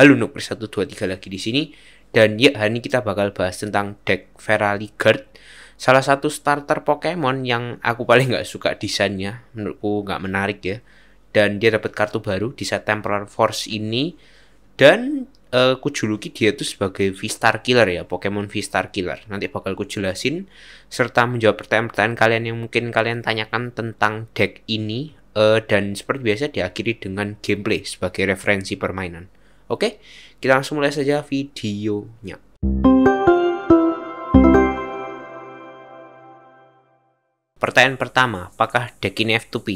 Halo Nuklir 123 lagi di sini. Dan ya hari ini kita bakal bahas tentang deck Guard salah satu starter Pokemon yang aku paling nggak suka desainnya. Menurutku nggak menarik ya. Dan dia dapat kartu baru di set Temporal Force ini. Dan uh, kujuluki dia tuh sebagai V-Star Killer ya Pokemon V-Star Killer. Nanti bakal ku jelasin. Serta menjawab pertanyaan-pertanyaan kalian yang mungkin kalian tanyakan tentang deck ini. Uh, dan seperti biasa diakhiri dengan gameplay sebagai referensi permainan Oke, kita langsung mulai saja videonya. Pertanyaan pertama, apakah deck ini F2P?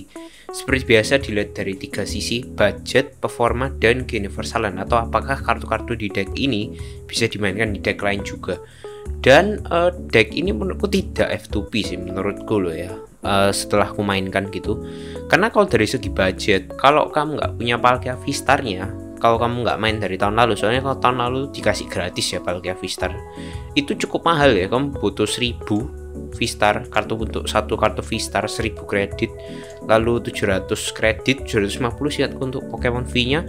Seperti biasa dilihat dari tiga sisi, budget, performa, dan universalan atau apakah kartu-kartu di deck ini bisa dimainkan di deck lain juga. Dan uh, deck ini menurutku tidak F2P sih menurutku loh ya. Uh, setelah aku mainkan gitu. Karena kalau dari segi budget, kalau kamu nggak punya Palkia V-Star-nya, kalau kamu nggak main dari tahun lalu soalnya kalau tahun lalu dikasih gratis ya Palkia V-Star itu cukup mahal ya kamu butuh 1000 V-Star kartu untuk satu kartu V-Star 1000 kredit lalu 700 kredit 750 sih untuk Pokemon V nya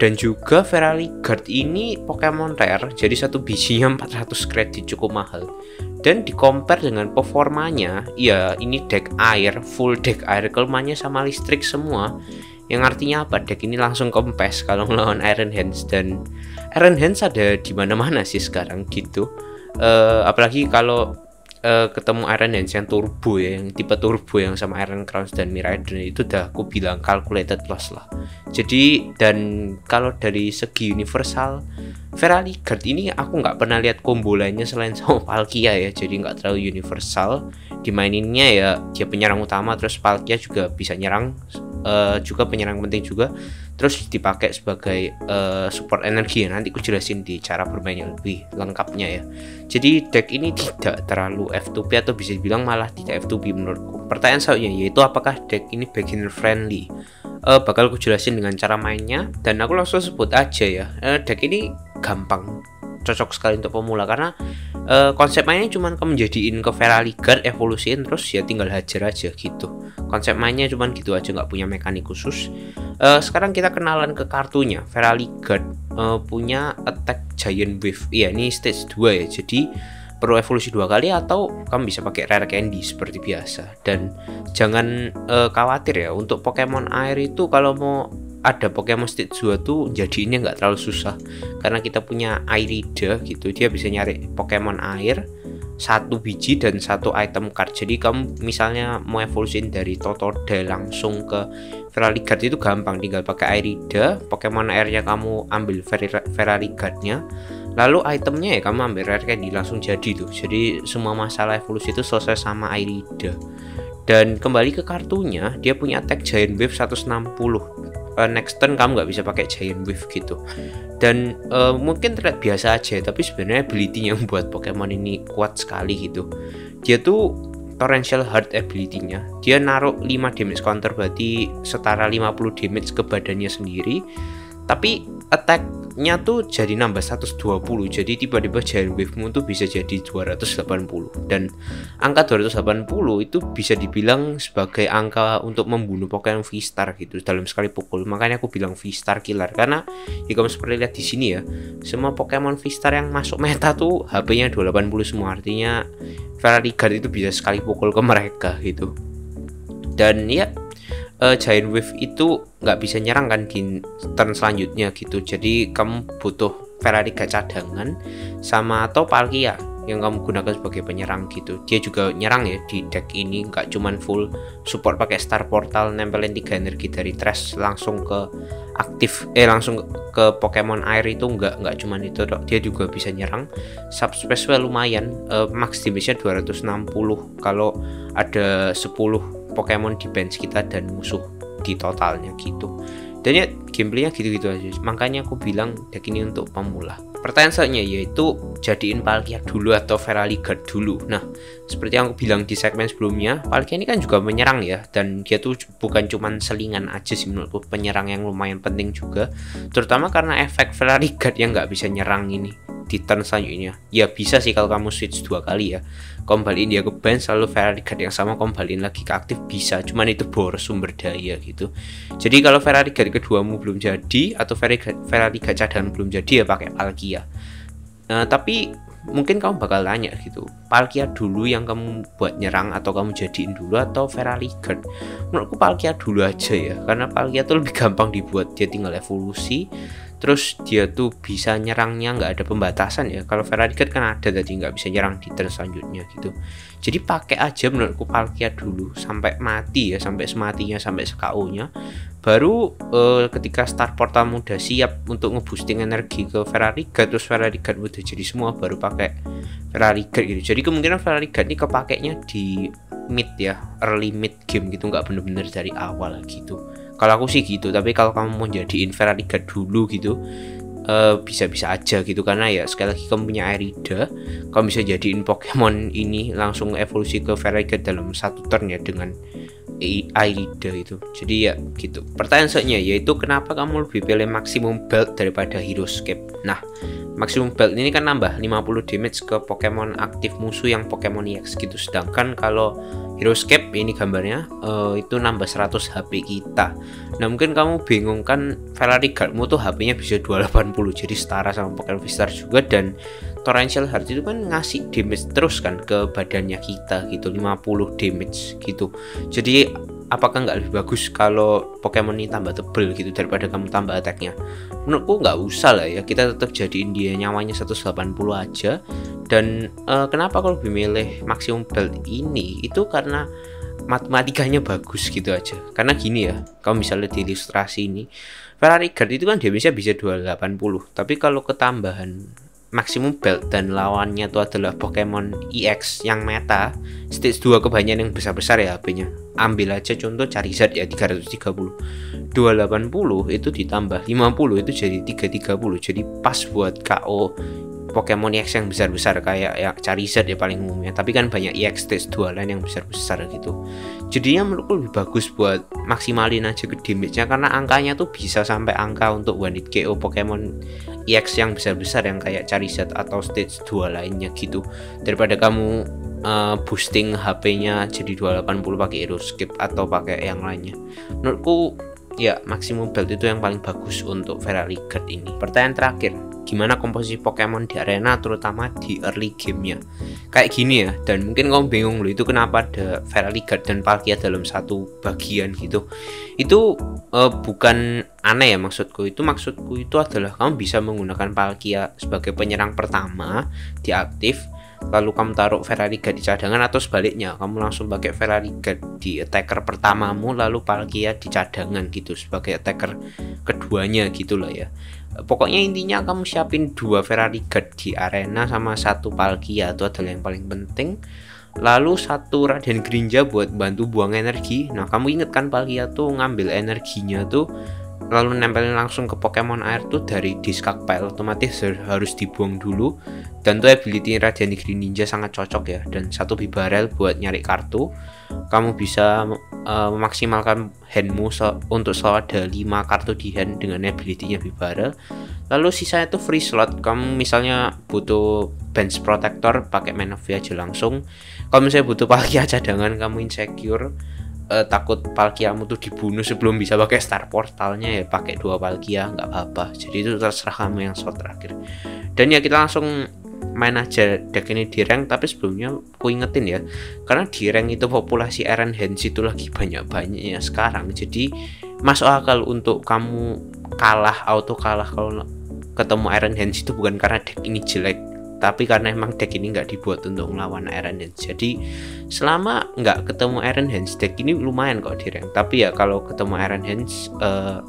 dan juga Ferrari Guard ini Pokemon rare jadi satu bijinya 400 kredit cukup mahal. Dan di compare dengan performanya ya ini deck air full deck air kelemahannya sama listrik semua yang artinya apa? Deck ini langsung kempes kalau melawan Iron Hands dan Iron Hands ada di mana-mana sih sekarang gitu. Uh, apalagi kalau uh, ketemu Iron Hands yang turbo ya yang tipe turbo yang sama Iron Crowns dan Miraidon itu udah aku bilang calculated loss lah. Jadi dan kalau dari segi universal Ferrari Guard ini aku nggak pernah lihat combo lainnya selain sama Palkia ya. Jadi nggak terlalu universal dimaininnya ya dia penyerang utama terus Palkia juga bisa nyerang uh, juga penyerang penting juga terus dipakai sebagai uh, support energi ya nanti aku jelasin di cara bermain yang lebih lengkapnya ya. Jadi deck ini tidak terlalu F2P atau bisa dibilang malah tidak F2P menurutku. Pertanyaan selanjutnya yaitu apakah deck ini beginner friendly? Uh, bakal aku jelasin dengan cara mainnya dan aku langsung sebut aja ya. Uh, deck ini gampang cocok sekali untuk pemula karena uh, konsep mainnya cuma kamu jadiin ke Ferrari Guard evolusiin terus ya tinggal hajar aja gitu. Konsep mainnya cuma gitu aja nggak punya mekanik khusus. Uh, sekarang kita kenalan ke kartunya. Ferrari Guard uh, punya attack giant wave. Iya ini stage 2 ya. Jadi perlu evolusi dua kali atau kamu bisa pakai rare candy seperti biasa. Dan jangan uh, khawatir ya untuk Pokemon air itu kalau mau ada Pokemon Stage 2 tuh ini nggak terlalu susah. Karena kita punya Irida gitu dia bisa nyari Pokemon air satu biji dan satu item card. Jadi kamu misalnya mau evolusiin dari Totodile langsung ke Ferrari Guard itu gampang tinggal pakai Irida Pokemon airnya kamu ambil Guardnya lalu itemnya ya kamu ambil rare candy langsung jadi tuh. Jadi semua masalah evolusi itu selesai sama Irida dan kembali ke kartunya dia punya attack Giant Wave 160 uh, next turn kamu nggak bisa pakai giant wave gitu. Dan uh, mungkin terlihat biasa aja tapi sebenarnya ability yang buat Pokemon ini kuat sekali gitu. Dia tuh torrential heart ability-nya. Dia naruh 5 damage counter berarti setara 50 damage ke badannya sendiri tapi attack nya tuh jadi nambah 120 jadi tiba-tiba giant wave mu tuh bisa jadi 280 dan angka 280 itu bisa dibilang sebagai angka untuk membunuh Pokemon V-Star gitu dalam sekali pukul. Makanya aku bilang V-Star killer karena ya kamu seperti lihat di sini ya semua Pokemon V-Star yang masuk meta tuh HP-nya 280 semua artinya Ferrari Guard itu bisa sekali pukul ke mereka gitu. Dan ya uh, Giant Wave itu nggak bisa nyerang kan di turn selanjutnya gitu. Jadi kamu butuh Ferrari cadangan sama atau Palkia yang kamu gunakan sebagai penyerang gitu. Dia juga nyerang ya di deck ini nggak cuman full support pakai star portal nempelin tiga energi dari trash langsung ke aktif eh langsung ke Pokemon air itu nggak nggak cuman itu dok. Dia juga bisa nyerang. Subspace lumayan uh, max damage nya 260 kalau ada 10 Pokemon di bench kita dan musuh di totalnya gitu. Dan ya gameplaynya gitu-gitu aja makanya aku bilang deck ini untuk pemula. Pertanyaan selanjutnya yaitu jadiin Palkia dulu atau Ferali Guard dulu? Nah seperti yang aku bilang di segmen sebelumnya Palkia ini kan juga menyerang ya. Dan dia tuh bukan cuman selingan aja sih menurutku. Penyerang yang lumayan penting juga. Terutama karena efek Ferali Guard yang nggak bisa nyerang ini di turn selanjutnya. Ya bisa sih kalau kamu switch dua kali ya. Kamu balikin dia ke band selalu Ferrari guard yang sama kamu balikin lagi ke aktif bisa. Cuman itu boros sumber daya gitu. Jadi kalau Ferrari guard keduamu belum jadi atau Ferrari Ferrari guard cadangan belum jadi ya pakai Palkia. Nah, tapi mungkin kamu bakal tanya gitu Palkia dulu yang kamu buat nyerang atau kamu jadiin dulu atau Ferrari Guard menurutku Palkia dulu aja ya karena Palkia tuh lebih gampang dibuat dia tinggal evolusi terus dia tuh bisa nyerangnya nggak ada pembatasan ya. Kalau Ferrari kan ada tadi nggak bisa nyerang di turn selanjutnya gitu. Jadi pakai aja menurutku Palkia dulu sampai mati ya sampai sematinya sampai SKU nya baru uh, ketika start portal udah siap untuk ngeboosting energi ke Ferrari Guard terus Ferrari Guard udah jadi semua baru pakai Ferrari Guard gitu. Jadi kemungkinan Ferrari Guard ini kepakainya di mid ya early mid game gitu nggak bener-bener dari awal gitu kalau aku sih gitu tapi kalau kamu mau jadiin Ferrari Guard dulu gitu bisa-bisa uh, aja gitu. Karena ya sekali lagi kamu punya Airida kamu bisa jadiin Pokemon ini langsung evolusi ke Guard dalam satu turn ya dengan Airida itu. Jadi ya gitu. Pertanyaan selanjutnya yaitu kenapa kamu lebih pilih maximum belt daripada Heroescape? Nah maximum belt ini kan nambah 50 damage ke Pokemon aktif musuh yang Pokemon EX gitu. Sedangkan kalau Heroescape ini gambarnya uh, itu nambah 100 HP kita. Nah mungkin kamu bingung kan Ferrari Guardmu tuh HP-nya bisa 280 jadi setara sama Pokemon Vistar juga dan Torrential Heart itu kan ngasih damage terus kan ke badannya kita gitu 50 damage gitu. Jadi apakah nggak lebih bagus kalau Pokemon ini tambah tebel gitu daripada kamu tambah attacknya? Menurutku nggak usah lah ya kita tetap jadiin dia nyawanya 180 aja. Dan uh, kenapa kalau lebih milih maximum belt ini? Itu karena matematikanya bagus gitu aja. Karena gini ya kamu bisa lihat di ilustrasi ini Ferrari Guard itu kan dia bisa bisa 280 tapi kalau ketambahan maximum belt dan lawannya itu adalah Pokemon EX yang meta stage 2 kebanyakan yang besar-besar ya HP-nya ambil aja contoh Charizard ya 330 280 itu ditambah 50 itu jadi 330 jadi pas buat KO Pokemon EX yang besar-besar kayak ya Charizard ya paling umumnya. Tapi kan banyak EX stage 2 lain yang besar-besar gitu. Jadinya menurutku lebih bagus buat maksimalin aja ke damage-nya. Karena angkanya tuh bisa sampai angka untuk one KO Pokemon EX yang besar-besar yang kayak Charizard atau stage 2 lainnya gitu. Daripada kamu uh, boosting HP-nya jadi 280 pakai Skip atau pakai yang lainnya. Menurutku ya maksimum belt itu yang paling bagus untuk Ferrari Guard ini. Pertanyaan terakhir gimana komposisi Pokemon di arena terutama di early gamenya? Kayak gini ya dan mungkin kamu bingung loh itu kenapa ada Ferrari Guard dan Palkia dalam satu bagian gitu. Itu uh, bukan aneh ya maksudku. Itu maksudku itu adalah kamu bisa menggunakan Palkia sebagai penyerang pertama di aktif lalu kamu taruh Ferrari Guard di cadangan atau sebaliknya kamu langsung pakai Ferrari Guard di attacker pertamamu lalu Palkia di cadangan gitu sebagai attacker keduanya gitulah ya. Pokoknya intinya kamu siapin dua Ferrari Guard di arena sama satu Palkia itu adalah yang paling penting. Lalu satu Raden Grinja buat bantu buang energi. Nah kamu inget kan Palkia tuh ngambil energinya tuh lalu nempelin langsung ke Pokemon air tuh dari diskak pile otomatis harus dibuang dulu. Dan tuh ability Radiant Green Ninja sangat cocok ya. Dan satu bibarel buat nyari kartu. Kamu bisa uh, memaksimalkan handmu so untuk selalu ada 5 kartu di hand dengan ability-nya bibarel. Lalu sisanya tuh free slot. Kamu misalnya butuh bench protector pakai Manavia aja langsung. Kalau misalnya butuh palkia cadangan kamu insecure uh, takut Palkiamu tuh dibunuh sebelum bisa pakai star portalnya ya pakai dua Palkia nggak apa-apa. Jadi itu terserah kamu yang slot terakhir. Dan ya kita langsung main aja deck ini di rank tapi sebelumnya aku ingetin ya karena di rank itu populasi Iron Hands itu lagi banyak-banyaknya sekarang. Jadi masuk akal untuk kamu kalah auto kalah kalau ketemu Iron Hands itu bukan karena deck ini jelek tapi karena emang deck ini nggak dibuat untuk melawan Iron Hands jadi selama nggak ketemu Iron Hands deck ini lumayan kok di rank tapi ya kalau ketemu Iron Hands uh,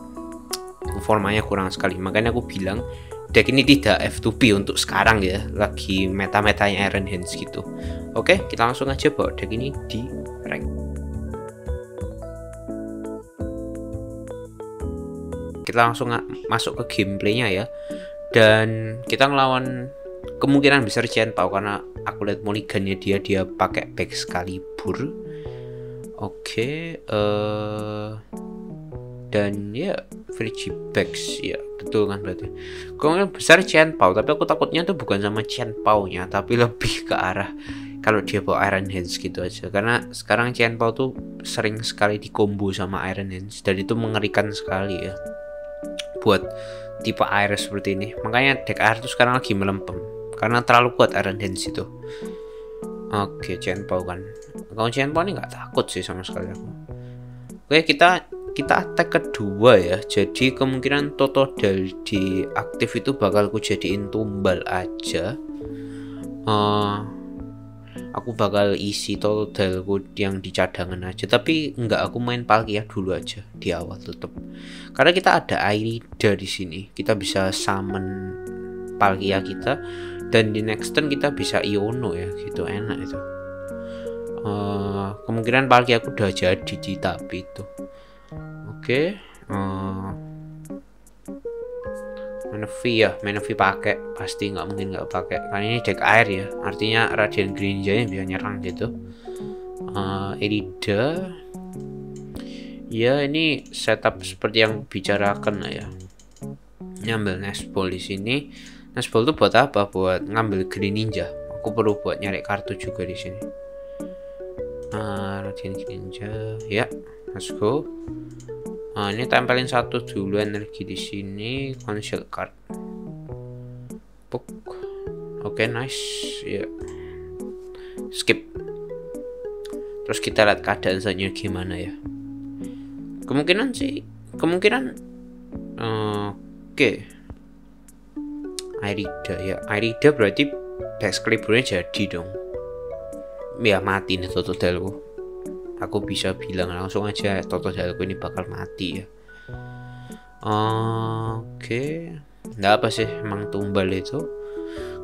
formanya kurang sekali. Makanya aku bilang deck ini tidak F2P untuk sekarang ya lagi meta-metanya Iron Hands gitu. Oke kita langsung aja bawa deck ini di rank. Kita langsung masuk ke gameplaynya ya. Dan kita ngelawan kemungkinan besar Cian tahu karena aku lihat mulligannya dia dia pakai sekali bur. oke okay, uh, dan ya Frigibax ya betul kan berarti. Kemungkinan besar Chen Pao tapi aku takutnya tuh bukan sama Chen Pao nya tapi lebih ke arah kalau dia bawa Iron Hands gitu aja. Karena sekarang Chen Pao tuh sering sekali dikombo sama Iron Hands dan itu mengerikan sekali ya buat tipe air seperti ini. Makanya deck air tuh sekarang lagi melempem karena terlalu kuat Iron Hands itu. Oke Chen Pao kan. Kalau Chen Pao ini nggak takut sih sama sekali aku. Oke kita kita attack kedua ya. Jadi kemungkinan Toto dari di aktif itu bakal ku jadiin tumbal aja. Uh, aku bakal isi totalku yang di cadangan aja. Tapi enggak aku main Palkia dulu aja di awal tetep. Karena kita ada Airida di sini. Kita bisa summon Palkia kita dan di next turn kita bisa Iono ya gitu enak itu uh, kemungkinan Palkia aku udah jadi di tapi itu Oke. Okay. Uh, Menvi ya, Menvi pakai pasti nggak mungkin nggak pakai. Karena ini deck air ya, artinya Radiant Greninja nya bisa nyerang gitu. Uh, Erida, ya ini setup seperti yang bicarakan ya. Ngambil Nestball di sini. Nestball itu buat apa? Buat ngambil Greninja. Aku perlu buat nyari kartu juga di sini. Uh, Greninja, ya, let's go. Nah, ini tempelin satu dulu energi di sini, console card. Oke, okay, nice. Ya. Skip. Terus kita lihat keadaan selanjutnya gimana ya. Kemungkinan sih, kemungkinan oke. Okay. Airida ya. Airida berarti Excaliburnya jadi dong. Ya mati nih total aku bisa bilang langsung aja Toto Jalku ini bakal mati ya oke okay. nggak apa sih emang tumbal itu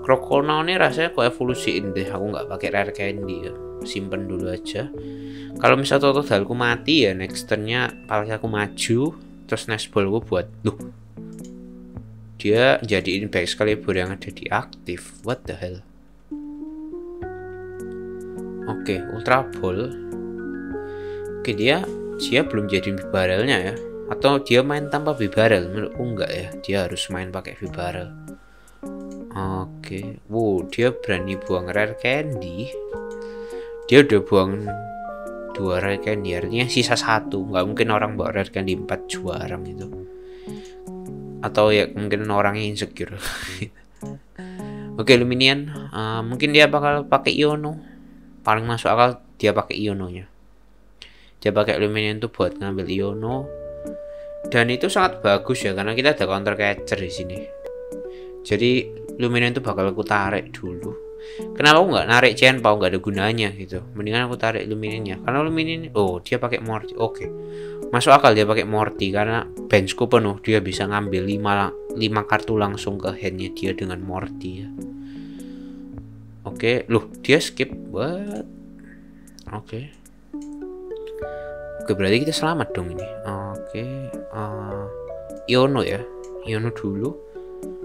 Krokonaw ini rasanya kok evolusiin deh aku nggak pakai rare candy ya simpen dulu aja kalau misal Toto Jalku mati ya next turnnya paling aku maju terus next ball gue buat loh dia jadiin baik sekali yang ada di aktif. What the hell? Oke okay, ultra ball Oke dia dia belum jadi bibarelnya ya. Atau dia main tanpa bibarel menurutku enggak ya. Dia harus main pakai bibarel oke wow dia berani buang rare candy. Dia udah buang dua rare candy artinya sisa satu. Nggak mungkin orang bawa rare candy empat juara gitu atau ya mungkin orangnya insecure. Oke Luminian uh, mungkin dia bakal pakai Iono. Paling masuk akal dia pakai Iono nya dia pakai Luminion itu buat ngambil Iono. Dan itu sangat bagus ya karena kita ada counter catcher di sini. Jadi Luminion itu bakal aku tarik dulu kenapa aku nggak narik Chen Pao nggak ada gunanya gitu mendingan aku tarik Luminionnya karena Luminion oh dia pakai Morty oke okay. masuk akal dia pakai Morty karena benchku penuh dia bisa ngambil 5, 5 kartu langsung ke handnya dia dengan Morty ya oke okay. loh dia skip buat oke okay. Oke berarti kita selamat dong ini. Oke, uh, Iono ya, Iono dulu,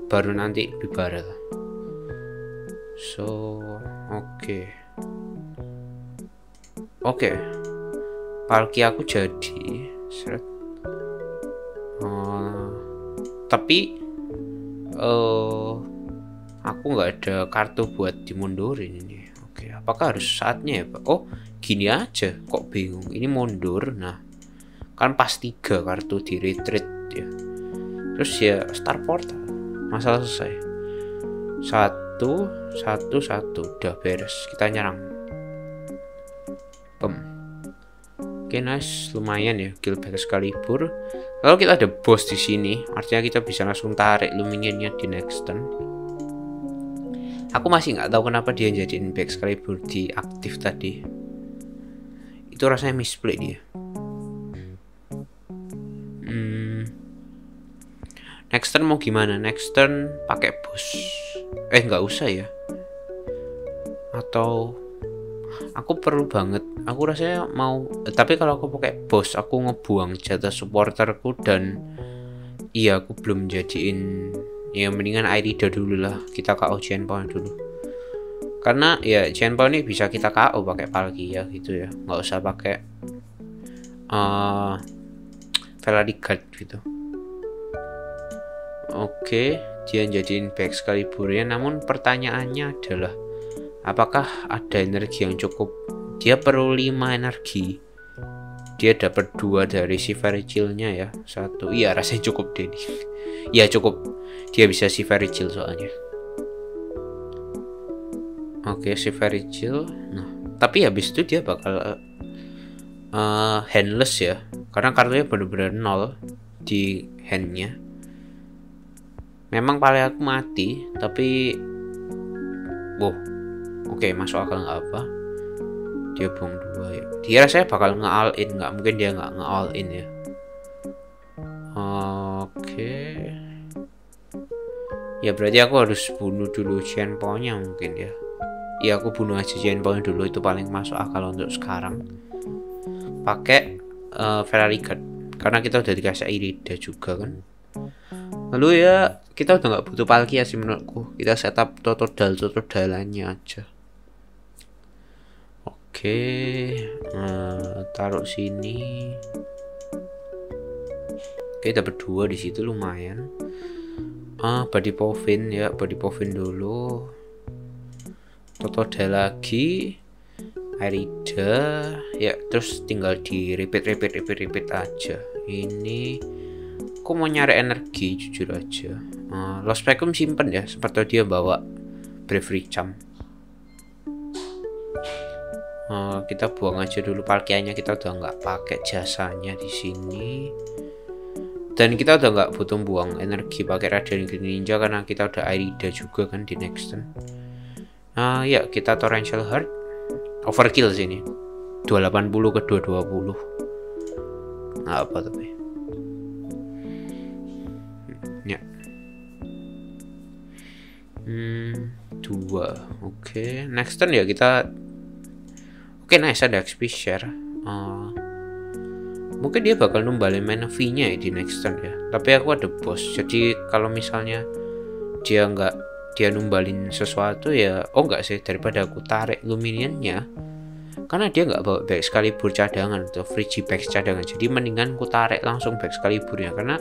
baru nanti Bibara. So, oke, okay. oke, okay. Palki aku jadi, seret. Uh, tapi, uh, aku nggak ada kartu buat dimundurin ini. Oke, apakah harus saatnya ya, Pak? Oh, gini aja kok bingung ini mundur nah kan pas tiga kartu di retreat ya terus ya start portal masalah selesai satu satu satu. Udah beres. Kita nyerang. Pem. Oke okay, nice. Lumayan ya kill back Excalibur. Kalau kita ada boss di sini. Artinya kita bisa langsung tarik luminionnya di next turn. Aku masih nggak tahu kenapa dia jadiin back Excalibur di aktif tadi. Itu rasanya misplay dia next turn mau gimana? Next turn pakai bus. Eh nggak usah ya. Atau aku perlu banget. Aku rasanya mau tapi kalau aku pakai bos aku ngebuang jatah supporterku dan iya aku belum jadiin. Ya mendingan Airida dulu lah. Kita ujian point dulu. Karena ya Chenpo ini bisa kita KO pakai Palkia gitu ya. Nggak usah pakai uh, Ferrari Guard gitu oke dia jadiin back Excaliburnya namun pertanyaannya adalah apakah ada energi yang cukup? Dia perlu 5 energi. Dia dapat dua dari si Vericilnya ya. Satu iya rasanya cukup deh ya cukup. Dia bisa si Vericil soalnya. Oke si Vericil nah tapi habis itu dia bakal uh, handless ya. Karena kartunya benar-benar nol di handnya memang paling aku mati tapi wow oke okay, masuk akal nggak apa dia buang dua ya. Dia rasanya bakal nge all in nggak mungkin dia nggak nge all in ya. Oke. Okay. ya berarti aku harus bunuh dulu Chen-nya mungkin ya. Ya aku bunuh aja Chen-nya dulu itu paling masuk akal untuk sekarang. Pakai uh, Ferrari Guard. Karena kita udah dikasih Irida juga kan lalu ya kita udah nggak butuh palkia sih menurutku. Kita setup total dalannya aja. Oke nah, taruh sini. Oke dapat dua di situ lumayan. Ah body povin ya body povin dulu. Total lagi. Arida ya terus tinggal di repeat repeat repeat repeat aja. Ini aku mau nyari energi jujur aja. Uh, Lost Spectrum simpen ya seperti dia bawa Bravery Charm. Uh, kita buang aja dulu palkianya kita udah nggak pakai jasanya di sini. Dan kita udah nggak butuh buang energi pakai Radiant Green Ninja karena kita udah Irida juga kan di next turn. Uh, ya kita Torrential Heart. Overkill sini 280 ke 220 nggak apa tapi Hmm, dua. Oke, okay. next turn ya kita. Oke, okay, nice ada XP share. Uh, mungkin dia bakal numbalin mana V-nya ya di next turn ya. Tapi aku ada bos, jadi kalau misalnya dia nggak dia numbalin sesuatu ya, oh nggak sih daripada aku tarik Luminionnya, karena dia nggak bawa back Excalibur cadangan atau free back cadangan. Jadi mendingan aku tarik langsung back Excaliburnya karena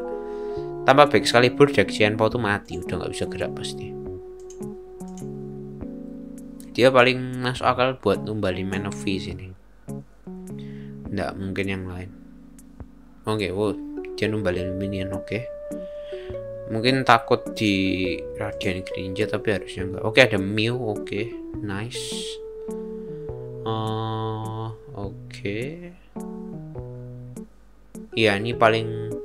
tanpa back Excalibur Jack Cianpo tuh mati, udah nggak bisa gerak pasti dia paling masuk akal buat numbalin Man of V sini nggak mungkin yang lain oke okay, wow dia numbalin minion oke okay. mungkin takut di Radiant Greninja tapi harusnya enggak oke okay, ada Mew oke okay. nice uh, oke okay. Iya ini paling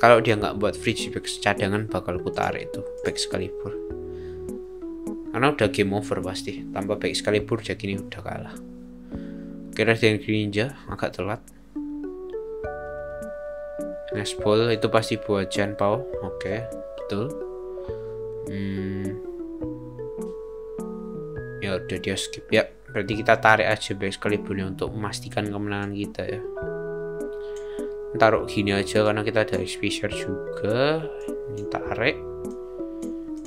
kalau dia nggak buat fridge back cadangan bakal tarik itu back Excalibur karena udah game over pasti. Tanpa baik sekali jadi ini udah kalah. Kira dengan ninja agak telat. Next ball itu pasti buat Jan Pao. Oke okay, betul. Hmm. ya udah dia skip. Ya berarti kita tarik aja baik sekali untuk memastikan kemenangan kita ya. Taruh gini aja karena kita ada share juga. Ini tarik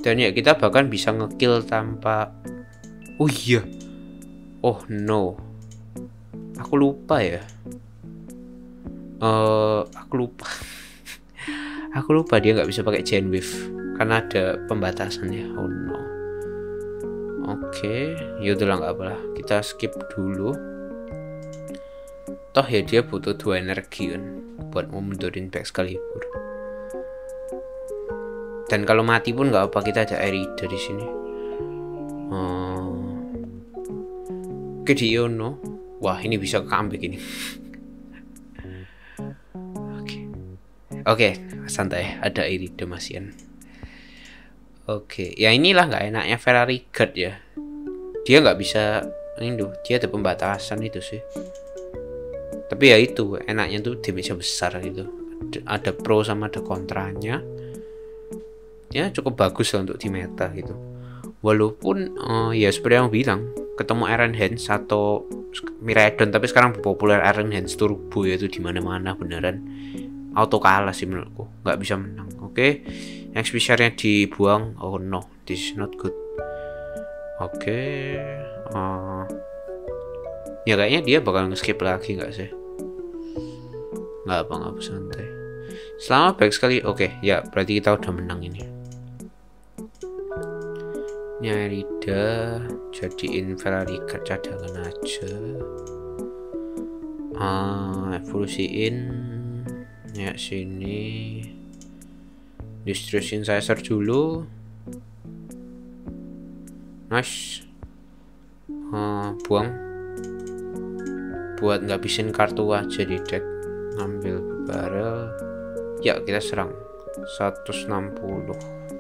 dan ya kita bahkan bisa ngekill tanpa oh iya. Oh no. Aku lupa ya. Uh, aku lupa. Aku lupa dia nggak bisa pakai chain wave. Karena ada pembatasannya. Oh no. Oke. Okay. yaudahlah nggak apa kita skip dulu. Toh ya dia butuh dua energi kan buat memundurin back Excalibur dan kalau mati pun nggak apa kita ada Erida di sini. Oh. oke di Yono wah ini bisa comeback ini. Oke. Oke santai ada Erida masian oke ya inilah nggak enaknya Ferrari Guard ya. Dia nggak bisa ini dia ada pembatasan itu sih. Tapi ya itu enaknya tuh damage besar gitu. Ada pro sama ada kontranya ya cukup bagus lah untuk di meta gitu. Walaupun uh, ya seperti yang bilang ketemu Iron Hands atau Miraidon tapi sekarang populer Iron Hands Turbo yaitu di mana-mana beneran. Auto kalah sih menurutku nggak bisa menang. Oke okay. yang spesialnya dibuang. Oh no this is not good. Oke okay. uh, ya kayaknya dia bakal nge-skip lagi nggak sih? Nggak apa nggak santai. Selama baik sekali. Oke ya berarti kita udah menang ini Nyarida jadiin Ferrari cadangan aja. Uh, evolusiin ya sini. Distribution synthesizer dulu. Nice. Uh, buang. Buat ngabisin kartu aja di deck. Ngambil barrel. Ya kita serang. 160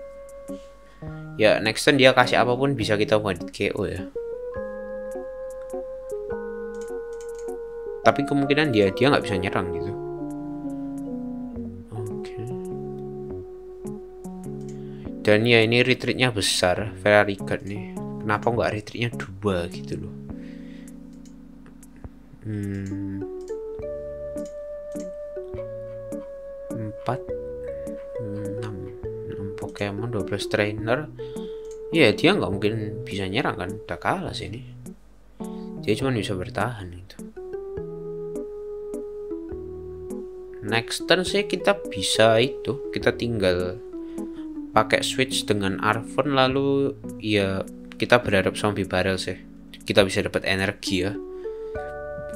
ya next turn dia kasih apa pun bisa kita buat KO ya. Tapi kemungkinan dia dia nggak bisa nyerang gitu. Oke. Dan ya ini retreatnya besar Ferrari Guard nih. Kenapa nggak retreatnya dua gitu loh? Hmm. 4 6 6 Pokemon 12 trainer ya dia nggak mungkin bisa nyerang kan udah kalah sini dia cuma bisa bertahan itu next turn sih kita bisa itu kita tinggal pakai switch dengan Arvon lalu ya kita berharap zombie barrel sih. Kita bisa dapat energi ya.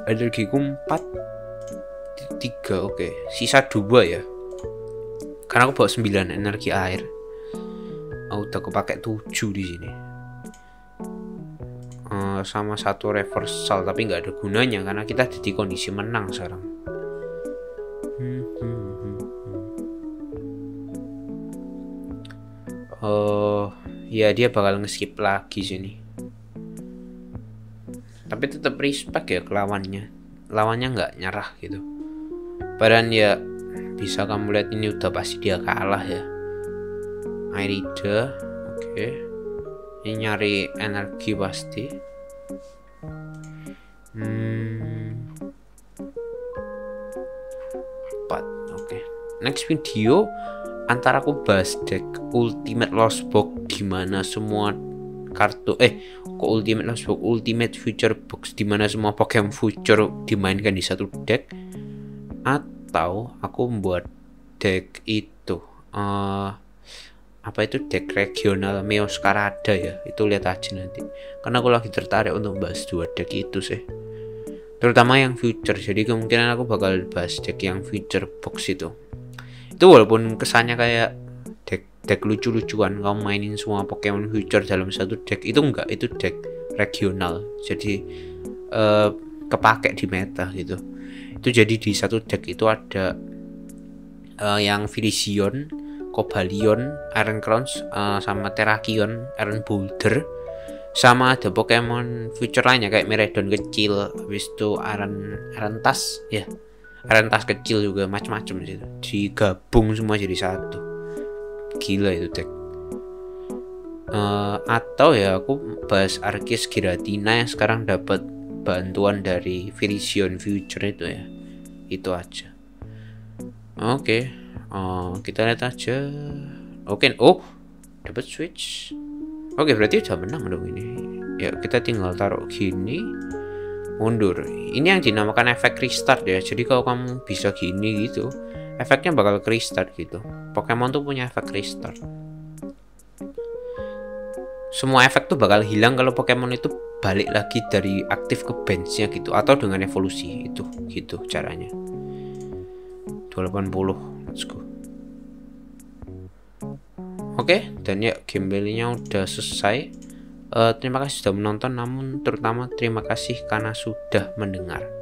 Energiku 4 3 oke. Okay. sisa 2 ya. Karena aku bawa 9 energi air oh, udah aku pakai 7 di sini. Uh, sama satu reversal tapi nggak ada gunanya karena kita di kondisi menang sekarang. Hmm, hmm, hmm, oh ya dia bakal ngeskip lagi sini. Tapi tetap respect ya lawannya lawannya nggak nyerah gitu. Badan ya bisa kamu lihat ini udah pasti dia kalah ya Airida oke okay. ini nyari energi pasti hmm empat oke okay. next video antara aku bahas deck ultimate lost box gimana semua kartu eh kok ultimate lost box ultimate future box di mana semua Pokemon future dimainkan di satu deck atau atau aku membuat deck itu uh, apa itu deck regional Meoscarada ya? Itu lihat aja nanti. Karena aku lagi tertarik untuk bahas dua deck itu sih. Terutama yang future. Jadi kemungkinan aku bakal bahas deck yang future box itu. Itu walaupun kesannya kayak deck deck lucu-lucuan. Kamu mainin semua Pokemon future dalam satu deck itu enggak. Itu deck regional. Jadi uh, kepake di meta gitu. Itu jadi di satu deck itu ada uh, yang Virizion, Cobalion, Iron Crowns, uh, sama Terrakion, Iron Boulder sama ada Pokemon future lainnya kayak Miredon kecil, habis itu Iron Iron Tas ya. Iron Tas kecil juga macam-macam situ. Digabung semua jadi satu. Gila itu deck. Uh, atau ya aku bahas Arceus Giratina yang sekarang dapat bantuan dari Vision Future itu ya itu aja oke okay. Oh, kita lihat aja. Oke okay. oh dapat switch. Oke okay, berarti udah menang dong ini. Ya kita tinggal taruh gini. Mundur. Ini yang dinamakan efek restart ya. Jadi kalau kamu bisa gini gitu efeknya bakal restart gitu. Pokemon tuh punya efek restart. Semua efek tuh bakal hilang kalau Pokemon itu balik lagi dari aktif ke benchnya gitu atau dengan evolusi itu gitu caranya. 280 let's go oke dan ya gameplaynya udah selesai. Uh, terima kasih sudah menonton namun terutama terima kasih karena sudah mendengar